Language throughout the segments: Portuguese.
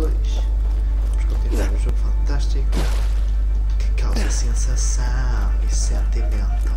Vamos continuar um jogo fantástico que causa sensação e sentimento.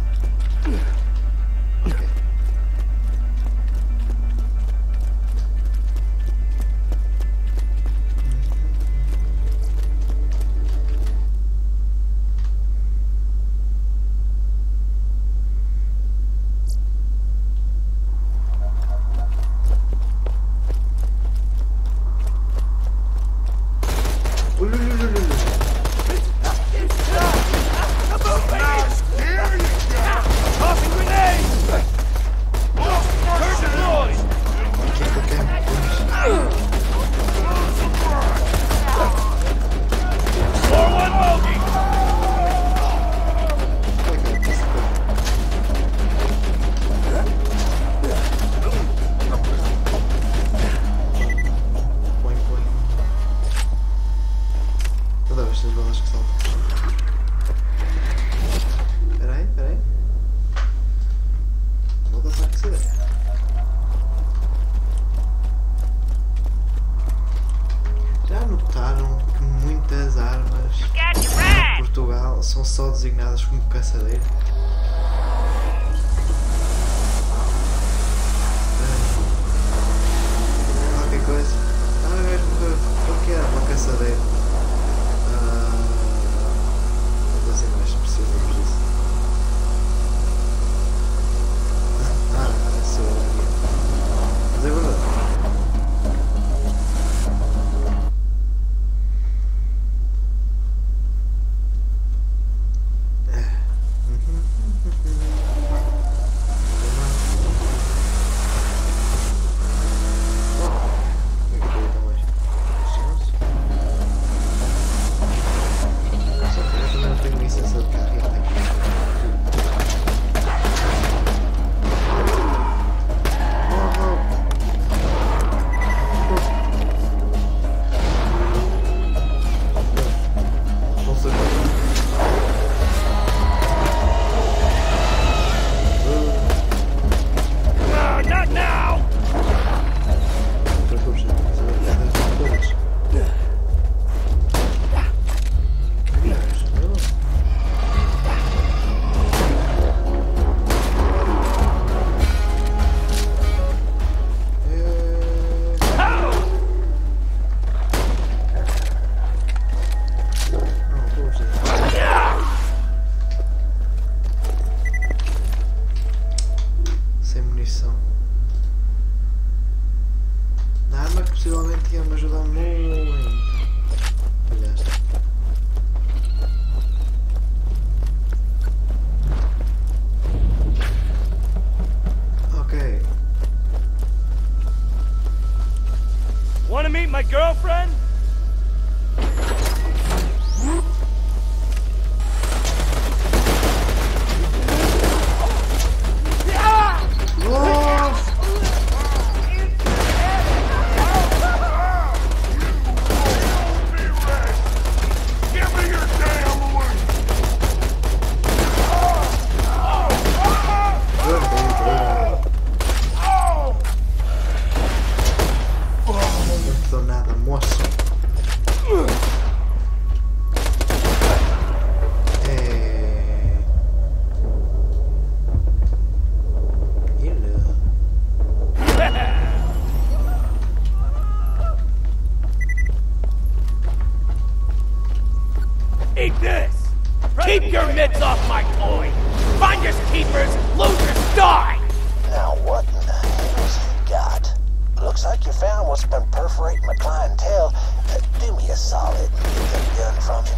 confronto.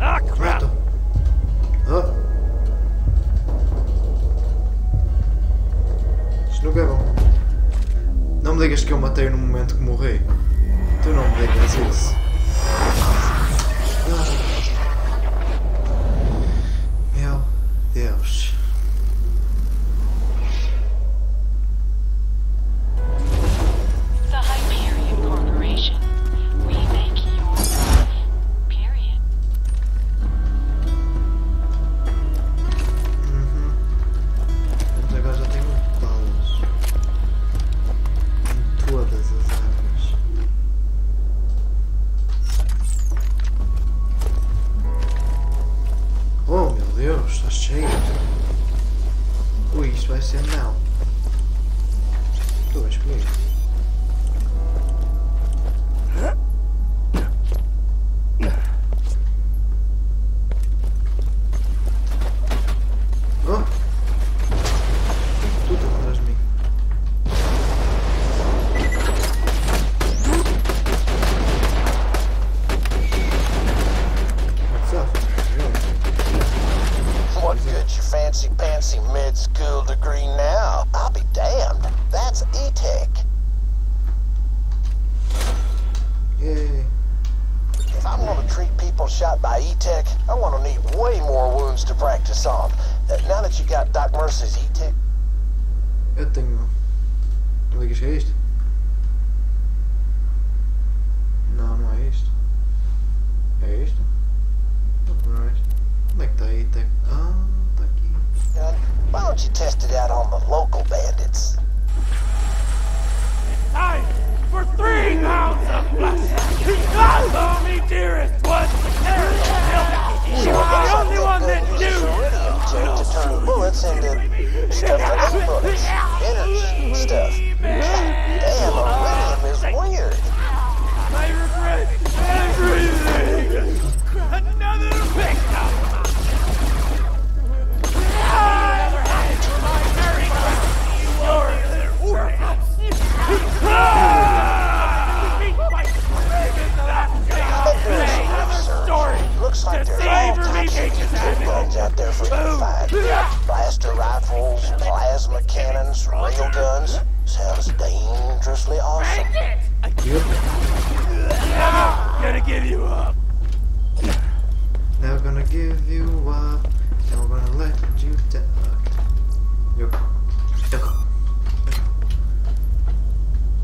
Ah, ah. é não me digas que eu matei no momento que morri. Tu não me digas isso. Ugh. isto vai ser não. Tu vais comigo. Ligas a isto? Não, não é isto. É isto? Não, não é isto. Onde é que está aí? Tem... Ah, está aqui. why don't you test it out on the local bandits? Time for three pounds of flesh! Follow me, dearest one! You're the only one that knew! E-Tech to turn bullets into stuff that ain't bullets. Energy stuff. Plasma cannons, rail guns. Sounds dangerously awesome. Yep. Gonna give you up. Never gonna give you up. Never gonna let you down. Eu. Eu.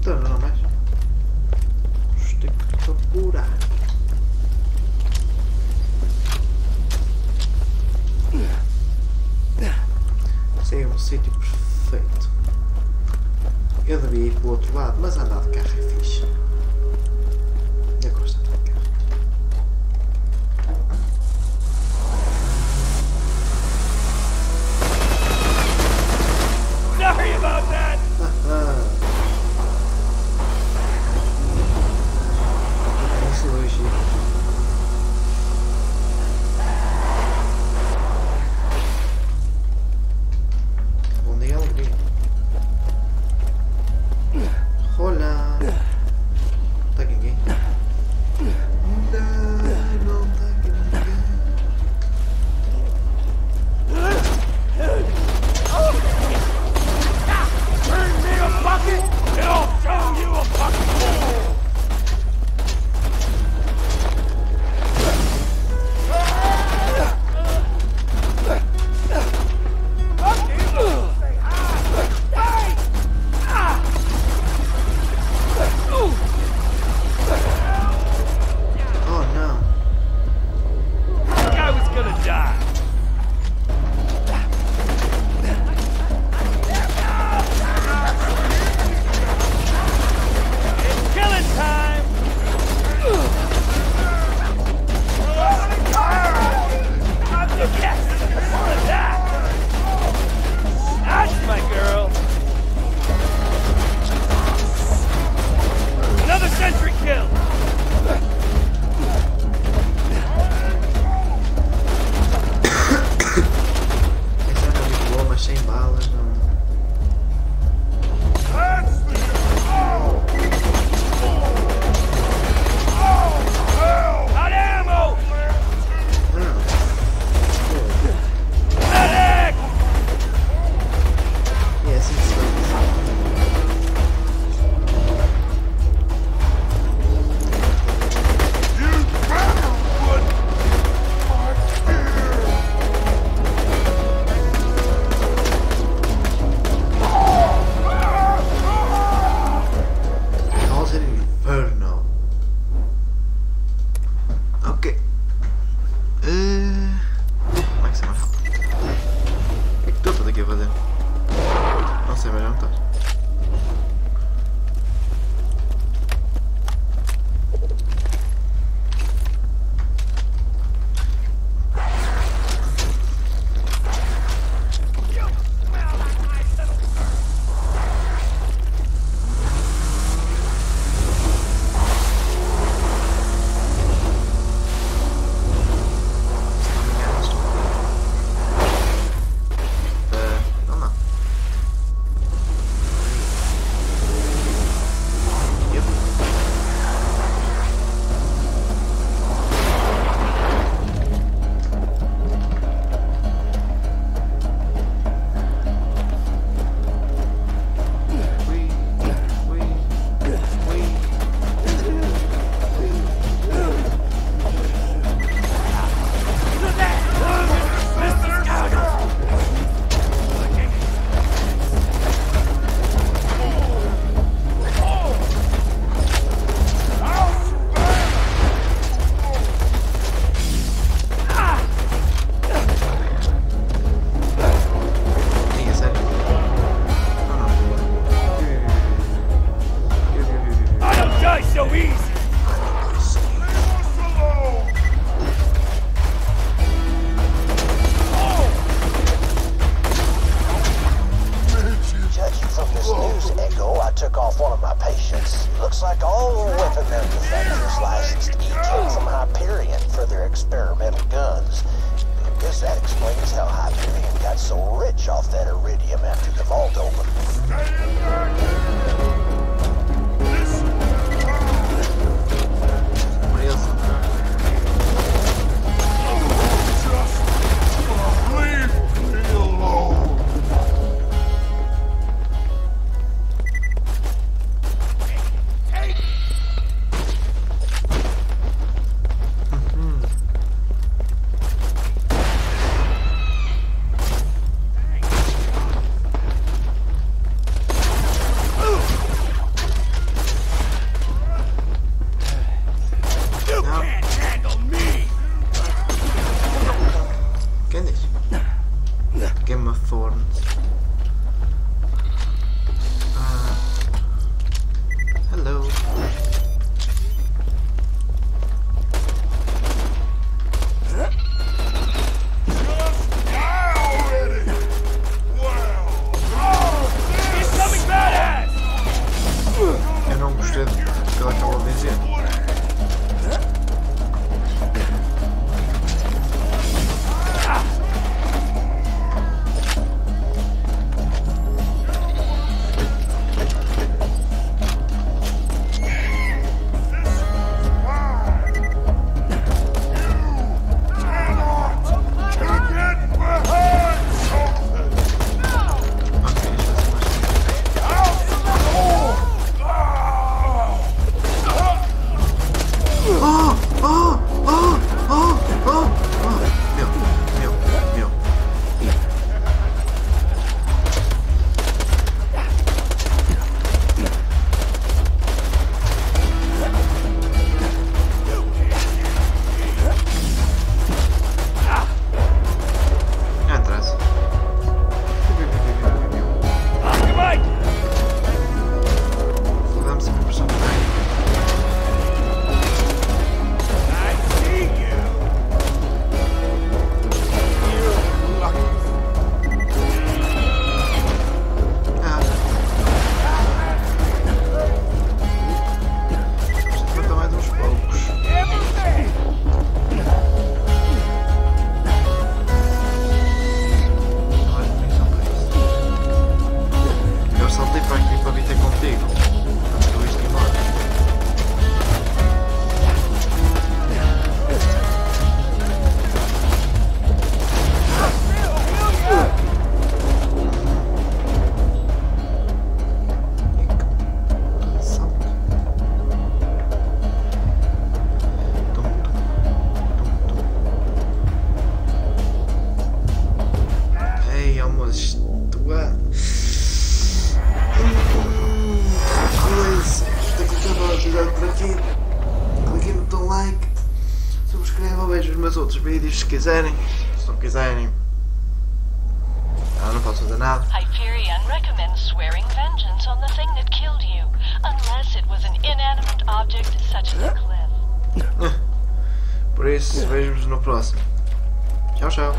Então, não mais. Tenho que procurar. Esse é um sítio perfeito. Eu devia ir para o outro lado, mas andar de carro é fixe. voz, tua. coisa. Então clicava a ajudar por aqui. clique no botão like. Subscrevam, vejam os meus outros vídeos se quiserem. Se não quiserem. Ah, não posso fazer nada. Hyperion recommends swearing vengeance on the thing that killed you, unless it was an inanimate object such as a cliff. Por isso, vejo-vos no próximo. Tchau, tchau.